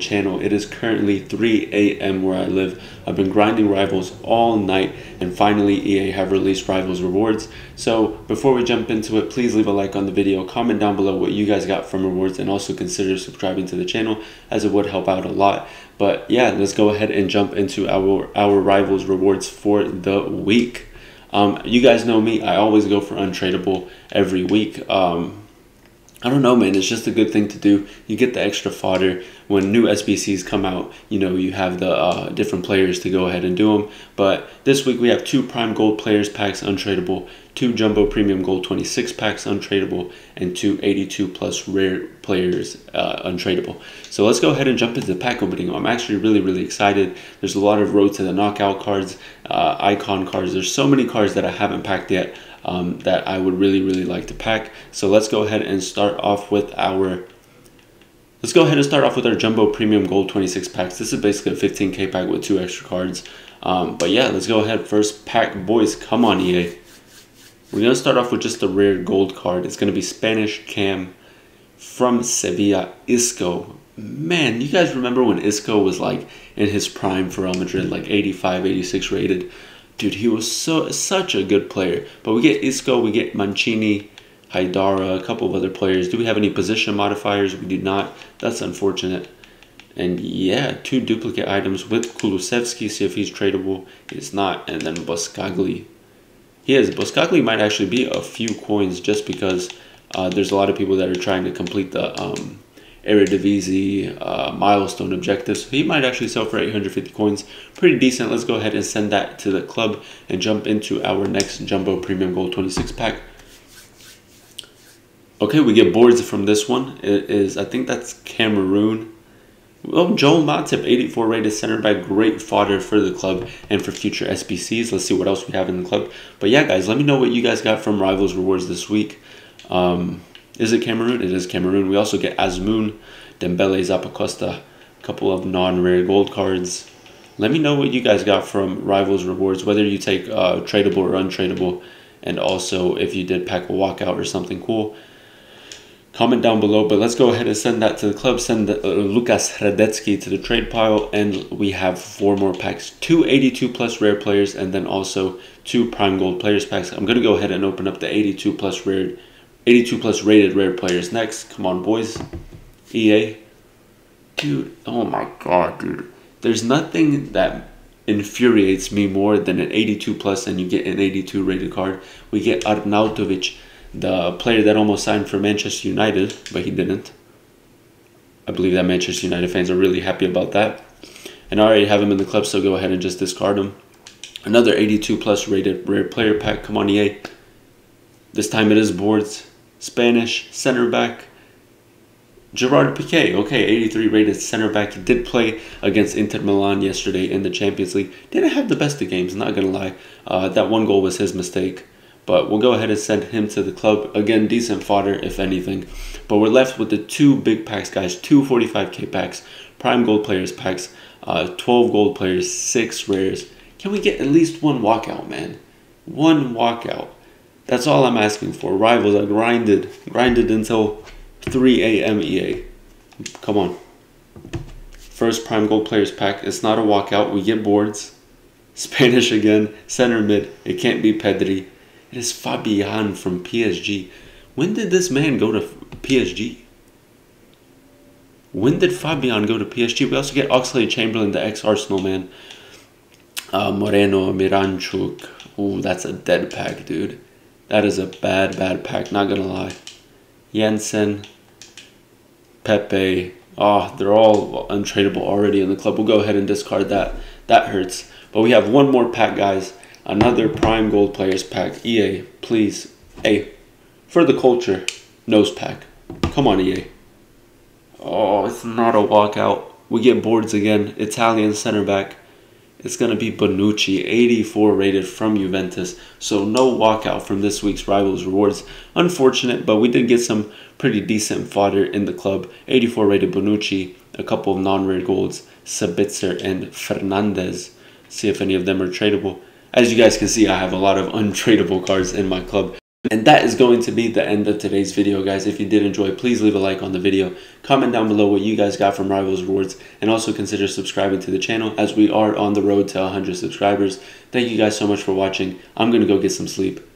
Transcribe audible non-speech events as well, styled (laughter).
channel. It is currently 3 a.m. where I live. I've been grinding Rivals all night and finally EA have released Rivals rewards. So before we jump into it, please leave a like on the video, comment down below what you guys got from rewards and also consider subscribing to the channel as it would help out a lot. But yeah, let's go ahead and jump into our, our Rivals rewards for the week. Um, you guys know me, I always go for untradeable every week. Um, I don't know, man. It's just a good thing to do. You get the extra fodder when new SBCs come out. You know, you have the uh, different players to go ahead and do them. But this week we have two Prime Gold Players packs untradeable, two Jumbo Premium Gold 26 packs untradeable, and two 82 plus Rare Players uh, untradeable. So let's go ahead and jump into the pack opening. I'm actually really, really excited. There's a lot of Road to the Knockout cards, uh, Icon cards. There's so many cards that I haven't packed yet um, that I would really, really like to pack. So let's go ahead and start off with our Let's go ahead and start off with our Jumbo Premium Gold 26 packs. This is basically a 15k pack with two extra cards. Um, but yeah, let's go ahead. First pack, boys. Come on, EA. We're going to start off with just a rare gold card. It's going to be Spanish Cam from Sevilla, Isco. Man, you guys remember when Isco was like in his prime for Real Madrid, like 85, 86 rated? Dude, he was so such a good player. But we get Isco, we get Mancini, Haidara, a couple of other players. Do we have any position modifiers? We do not. That's unfortunate. And yeah, two duplicate items with Kulusevski. See if he's tradable. He's not. And then Boscagli. He is. Might actually be a few coins just because uh, there's a lot of people that are trying to complete the um, Eredivisie uh, milestone objectives. So he might actually sell for 850 coins. Pretty decent. Let's go ahead and send that to the club and jump into our next Jumbo Premium Gold 26 pack. Okay, we get boards from this one. It is, I think that's Cameroon. Well, Joel Matip, 84 rated center back, great fodder for the club and for future SBCs. Let's see what else we have in the club. But yeah, guys, let me know what you guys got from Rivals Rewards this week. Um, is it Cameroon? It is Cameroon. We also get Azmoun, Dembele, Zappacosta, a couple of non-rare gold cards. Let me know what you guys got from Rivals Rewards, whether you take uh, tradable or untradeable, and also if you did pack a walkout or something cool. Comment down below, but let's go ahead and send that to the club. Send the, uh, Lucas Hradecky to the trade pile, and we have four more packs. Two 82 plus rare players, and then also two prime gold players packs. I'm going to go ahead and open up the 82 plus rare 82 plus rated rare players next. Come on, boys. EA. Dude, oh my god, dude. There's nothing that infuriates me more than an 82 plus and you get an 82 rated card. We get Arnautovic, the player that almost signed for Manchester United, but he didn't. I believe that Manchester United fans are really happy about that. And I already have him in the club, so go ahead and just discard him. Another 82 plus rated rare player pack. Come on, EA. This time it is boards. Spanish center back. Gerard Piqué, okay, 83 rated center back. He did play against Inter Milan yesterday in the Champions League. Didn't have the best of games, not gonna lie. Uh, that one goal was his mistake. But we'll go ahead and send him to the club. Again, decent fodder, if anything. But we're left with the two big packs, guys. Two 45k packs. Prime gold players packs. Uh, 12 gold players, 6 rares. Can we get at least one walkout, man? One walkout. That's all I'm asking for. Rivals, I grinded, grinded until 3 a.m. EA. Come on. First Prime Gold Players Pack. It's not a walkout. We get boards. (laughs) Spanish again. Center mid. It can't be Pedri. It is Fabian from PSG. When did this man go to PSG? When did Fabian go to PSG? We also get Oxlade-Chamberlain, the ex-Arsenal man. Uh, Moreno, Miranchuk. Ooh, that's a dead pack, dude. That is a bad, bad pack, not gonna lie. Jensen, Pepe, oh, they're all untradeable already in the club. We'll go ahead and discard that. That hurts. But we have one more pack, guys. Another Prime Gold Players pack. EA, please. Hey, for the culture, nose pack. Come on, EA. Oh, it's not a walkout. We get boards again. Italian center back. It's going to be Bonucci, 84 rated from Juventus. So no walkout from this week's Rivals Rewards. Unfortunate, but we did get some pretty decent fodder in the club. 84 rated Bonucci, a couple of non-rare golds, Sabitzer and Fernandez. See if any of them are tradable. As you guys can see, I have a lot of (laughs) untradeable cards in my club. And that is going to be the end of today's video, guys. If you did enjoy, please leave a like on the video. Comment down below what you guys got from Rivals Rewards. And also consider subscribing to the channel as we are on the road to 100 subscribers. Thank you guys so much for watching. I'm going to go get some sleep.